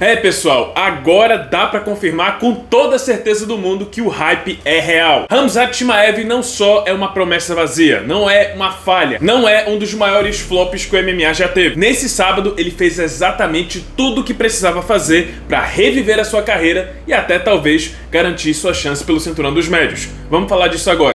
É, pessoal, agora dá pra confirmar com toda a certeza do mundo que o hype é real. Hamzat Chimaev não só é uma promessa vazia, não é uma falha, não é um dos maiores flops que o MMA já teve. Nesse sábado, ele fez exatamente tudo o que precisava fazer pra reviver a sua carreira e até talvez garantir sua chance pelo cinturão dos médios. Vamos falar disso agora.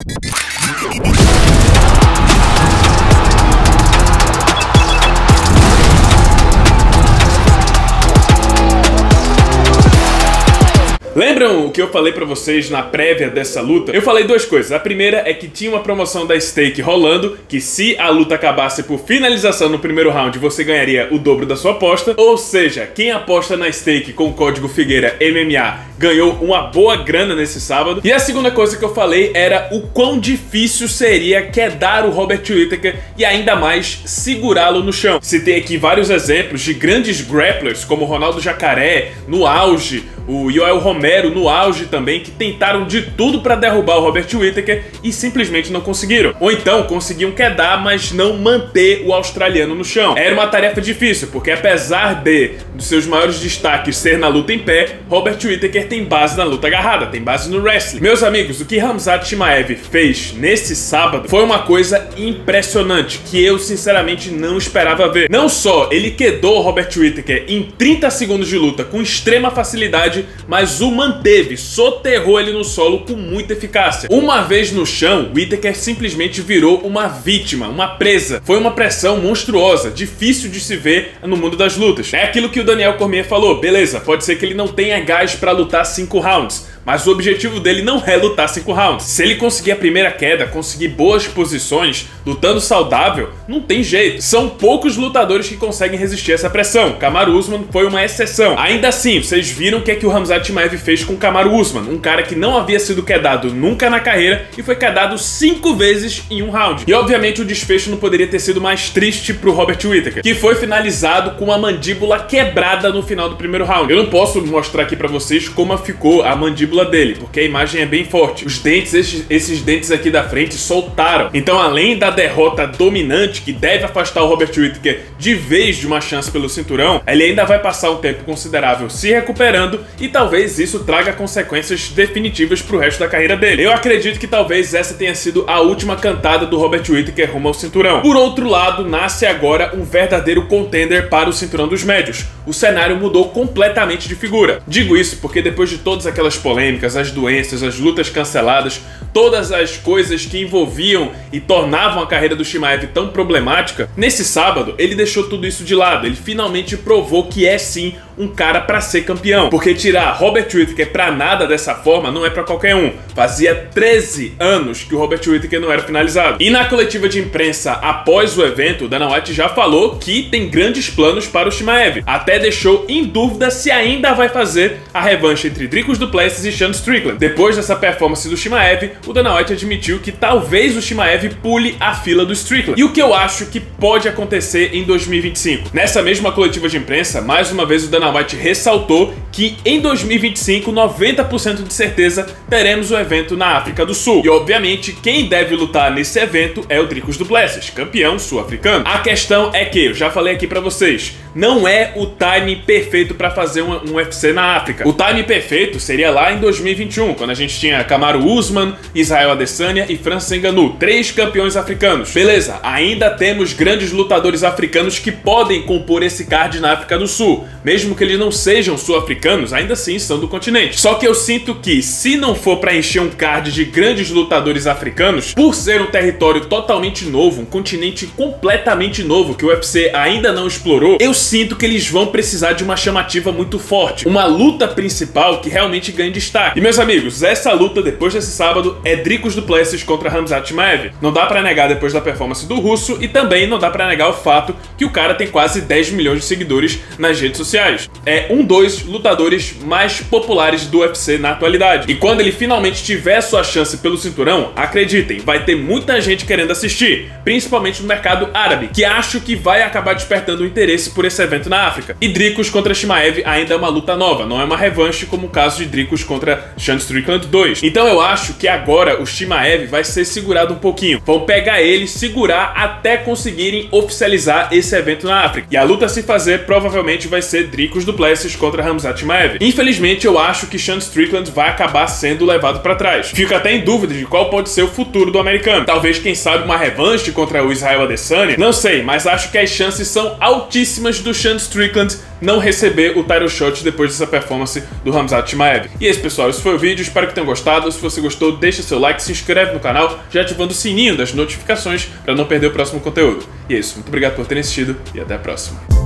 Lembram o que eu falei pra vocês na prévia dessa luta? Eu falei duas coisas. A primeira é que tinha uma promoção da Stake rolando, que se a luta acabasse por finalização no primeiro round, você ganharia o dobro da sua aposta. Ou seja, quem aposta na Stake com o código Figueira MMA ganhou uma boa grana nesse sábado. E a segunda coisa que eu falei era o quão difícil seria quedar o Robert Whittaker e ainda mais segurá-lo no chão. Citei aqui vários exemplos de grandes grapplers como Ronaldo Jacaré no auge, o Yoel Romero no auge também, que tentaram de tudo para derrubar o Robert Whittaker e simplesmente não conseguiram. Ou então conseguiam quedar, mas não manter o australiano no chão. Era uma tarefa difícil, porque apesar de dos seus maiores destaques ser na luta em pé, Robert Whittaker tem base na luta agarrada, tem base no wrestling. Meus amigos, o que Hamzat Chimaev fez nesse sábado foi uma coisa impressionante, que eu sinceramente não esperava ver. Não só ele quedou Robert Whittaker em 30 segundos de luta com extrema facilidade, mas o manteve, soterrou ele no solo com muita eficácia. Uma vez no chão, Whittaker simplesmente virou uma vítima, uma presa. Foi uma pressão monstruosa, difícil de se ver no mundo das lutas. É aquilo que o Daniel Cormier falou, beleza, pode ser que ele não tenha gás para lutar 5 rounds, mas o objetivo dele não é lutar 5 rounds. Se ele conseguir a primeira queda, conseguir boas posições, lutando saudável, não tem jeito. São poucos lutadores que conseguem resistir a essa pressão. Kamaru Usman foi uma exceção. Ainda assim, vocês viram o que, é que o Hamzat Chimaev fez com Kamaru Usman, um cara que não havia sido quedado nunca na carreira e foi quedado 5 vezes em um round. E obviamente o desfecho não poderia ter sido mais triste pro Robert Whittaker, que foi finalizado com a mandíbula quebrada no final do primeiro round. Eu não posso mostrar aqui pra vocês como ficou a mandíbula dele, porque a imagem é bem forte. Os dentes, esses, esses dentes aqui da frente soltaram. Então, além da derrota dominante que deve afastar o Robert Whittaker de vez de uma chance pelo cinturão, ele ainda vai passar um tempo considerável se recuperando e talvez isso traga consequências definitivas pro resto da carreira dele. Eu acredito que talvez essa tenha sido a última cantada do Robert Whittaker rumo ao cinturão. Por outro lado, nasce agora um verdadeiro contender para o cinturão dos médios. O cenário mudou completamente de figura. Digo isso porque depois de todas aquelas polêmicas, as doenças, as lutas canceladas, todas as coisas que envolviam e tornavam a carreira do Shimaev tão problemática, nesse sábado ele deixou tudo isso de lado. Ele finalmente provou que é sim um cara para ser campeão. Porque tirar Robert Whittaker pra nada dessa forma não é para qualquer um. Fazia 13 anos que o Robert Whittaker não era finalizado. E na coletiva de imprensa após o evento, Dana White já falou que tem grandes planos para o Shimaev. Até deixou em dúvida se ainda vai fazer a revanche entre Dricos Duplessis e Sean Strickland. Depois dessa performance do Shimaev, o Dana White admitiu que talvez o Shimaev pule a fila do Strickland. E o que eu acho que pode acontecer em 2025. Nessa mesma coletiva de imprensa, mais uma vez o Dana White ressaltou que em 2025, 90% de certeza, teremos o evento na África do Sul. E obviamente, quem deve lutar nesse evento é o Dricos Duplessis, campeão sul-africano. A questão é que, eu já falei aqui pra vocês, não é o time perfeito para fazer um, um, UFC na África. O time perfeito seria lá em 2021, quando a gente tinha Kamaru Usman, Israel Adesanya e Francis Ngannou, três campeões africanos. Beleza, ainda temos grandes lutadores africanos que podem compor esse card na África do Sul, mesmo que eles não sejam sul-africanos, ainda assim são do continente. Só que eu sinto que, se não for para encher um card de grandes lutadores africanos, por ser um território totalmente novo, um continente completamente novo que o UFC ainda não explorou, eu sinto que eles vão precisar de uma chamativa muito forte, uma luta principal que realmente ganhe destaque. E meus amigos, essa luta depois desse sábado é Dricos Duplessis contra Hamzat Chimaev. Não dá para negar depois da performance do russo e também não dá para negar o fato que o cara tem quase 10 milhões de seguidores nas redes sociais. É um dos lutadores mais populares do UFC na atualidade. E quando ele finalmente tiver sua chance pelo cinturão, acreditem, vai ter muita gente querendo assistir, principalmente no mercado árabe, que acho que vai acabar despertando o interesse por esse evento na África. E Dricos contra Shimaev ainda é uma luta nova, não é uma revanche como o caso de Dricos contra Sean Strickland 2. Então eu acho que agora agora o Shimaev vai ser segurado um pouquinho. Vão pegar ele, segurar até conseguirem oficializar esse evento na África. E a luta a se fazer provavelmente vai ser Dricos Duplessis contra Hamzat Shimaev. Infelizmente, eu acho que Sean Strickland vai acabar sendo levado para trás. Fico até em dúvida de qual pode ser o futuro do americano. Talvez, quem sabe, uma revanche contra o Israel Adesanya? Não sei, mas acho que as chances são altíssimas do Sean Strickland não receber o title shot depois dessa performance do Hamzat Shimaev. E é isso, pessoal. Esse foi o vídeo. Espero que tenham gostado. Se você gostou, deixa seu like, se inscreve no canal, já ativando o sininho das notificações para não perder o próximo conteúdo. E é isso. Muito obrigado por terem assistido e até a próxima.